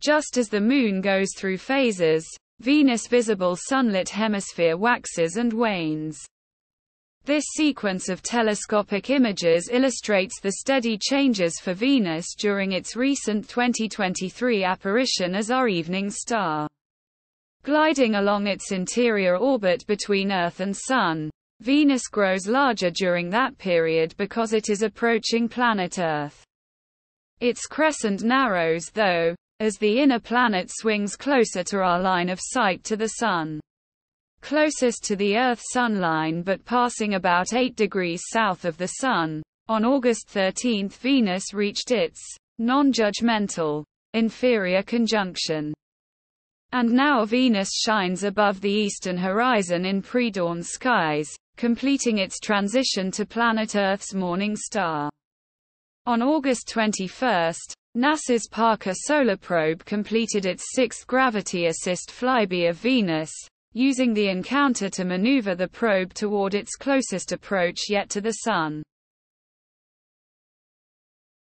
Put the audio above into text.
Just as the Moon goes through phases, Venus' visible sunlit hemisphere waxes and wanes. This sequence of telescopic images illustrates the steady changes for Venus during its recent 2023 apparition as our evening star. Gliding along its interior orbit between Earth and Sun, Venus grows larger during that period because it is approaching planet Earth. Its crescent narrows though, as the inner planet swings closer to our line of sight to the Sun closest to the Earth-Sun line but passing about 8 degrees south of the Sun. On August 13 Venus reached its non-judgmental inferior conjunction. And now Venus shines above the eastern horizon in pre-dawn skies, completing its transition to planet Earth's morning star. On August 21, NASA's Parker Solar Probe completed its sixth gravity assist flyby of Venus, using the encounter to maneuver the probe toward its closest approach yet to the Sun.